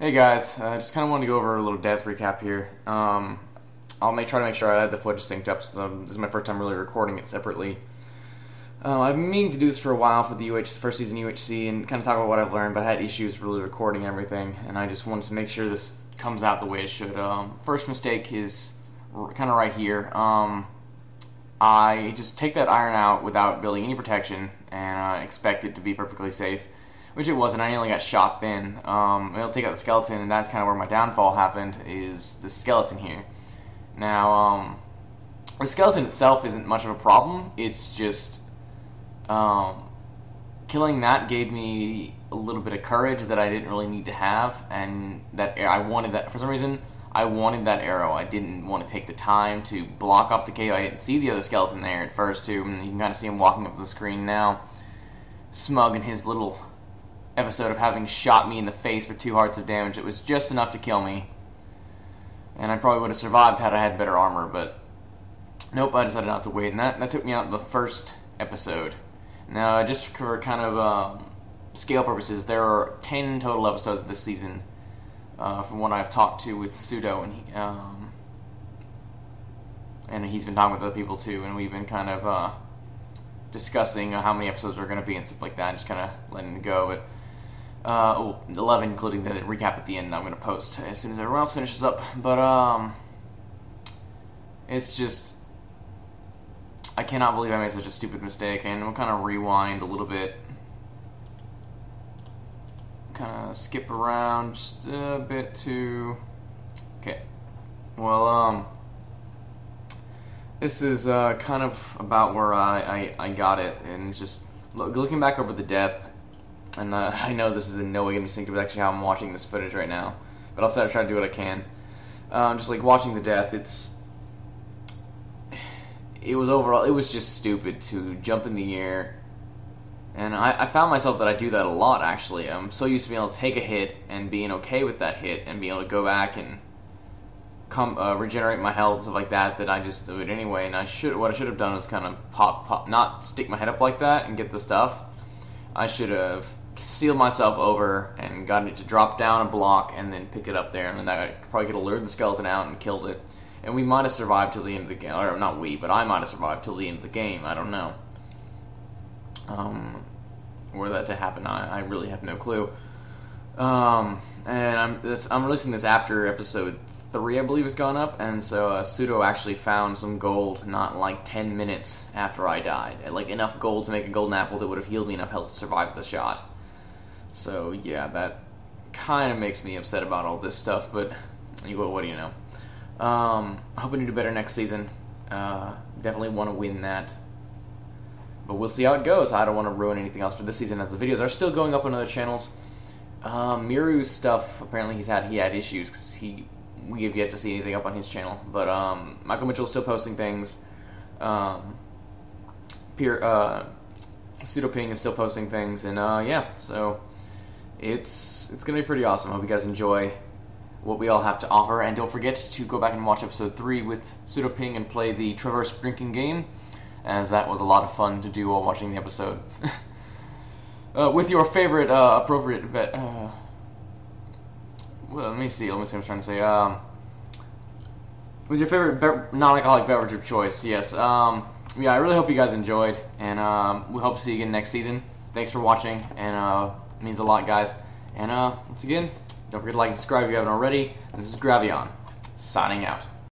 Hey guys, I uh, just kind of wanted to go over a little death recap here. Um, I'll make try to make sure I have the footage synced up. So this is my first time really recording it separately. Uh, I've been meaning to do this for a while for the UH first season UHC and kind of talk about what I've learned, but I had issues really recording everything, and I just wanted to make sure this comes out the way it should. Um, first mistake is kind of right here. Um, I just take that iron out without building any protection and uh, expect it to be perfectly safe which it wasn't. I only got shot thin. Um, it'll take out the skeleton, and that's kind of where my downfall happened. Is the skeleton here? Now, um, the skeleton itself isn't much of a problem. It's just um, killing that gave me a little bit of courage that I didn't really need to have, and that I wanted that for some reason. I wanted that arrow. I didn't want to take the time to block up the cave. I didn't see the other skeleton there at first, too. And you can kind of see him walking up the screen now, smug in his little episode of having shot me in the face for two hearts of damage. It was just enough to kill me. And I probably would have survived had I had better armor, but nope, I decided not to wait. And that, that took me out the first episode. Now, just for kind of um, scale purposes, there are 10 total episodes this season uh, from what I've talked to with Pseudo, and he, um, and he's been talking with other people too, and we've been kind of uh, discussing how many episodes are going to be and stuff like that, and just kind of letting it go. But uh, oh, 11, including the recap at the end. I'm going to post as soon as everyone else finishes up. But um, it's just I cannot believe I made such a stupid mistake. And we'll kind of rewind a little bit, kind of skip around just a bit to. Okay, well um. This is uh, kind of about where I, I, I got it, and just look, looking back over the death, and uh, I know this is in no way going to be synced with actually how I'm watching this footage right now, but I'll try to do what I can. Um, just like watching the death, it's it was overall it was just stupid to jump in the air, and I, I found myself that I do that a lot. Actually, I'm so used to being able to take a hit and being okay with that hit, and being able to go back and come uh, regenerate my health and stuff like that that I just do it anyway. And I should what I should have done was kind of pop pop not stick my head up like that and get the stuff. I should have sealed myself over and got it to drop down a block and then pick it up there, and then I probably could have lured the skeleton out and killed it. And we might have survived till the end of the game, or not we, but I might have survived till the end of the game. I don't know. Um, were that to happen, I, I really have no clue. Um, and I'm this, I'm releasing this after episode three, I believe, has gone up, and so uh, Pseudo actually found some gold not like ten minutes after I died, like enough gold to make a golden apple that would have healed me enough health to survive the shot. So yeah, that kind of makes me upset about all this stuff. But what do you know? Um, hoping to do better next season. Uh, definitely want to win that. But we'll see how it goes. I don't want to ruin anything else for this season, as the videos are still going up on other channels. Um, Miru's stuff apparently he's had he had issues because he we have yet to see anything up on his channel. But um, Michael Mitchell is still posting things. Um, uh, Pseudo Ping is still posting things, and uh, yeah, so it's it's gonna be pretty awesome. I hope you guys enjoy what we all have to offer, and don't forget to go back and watch episode three with Pseudo Ping and play the Traverse drinking game, as that was a lot of fun to do while watching the episode. uh, with your favorite uh, appropriate vet. Uh, well, let me see. Let me see. what I'm trying to say. Um, with your favorite be- non-alcoholic beverage of choice, yes. Um, yeah, I really hope you guys enjoyed, and um, we hope to see you again next season. Thanks for watching, and uh, it means a lot, guys. And uh, once again, don't forget to like and subscribe if you haven't already. This is Gravyon, signing out.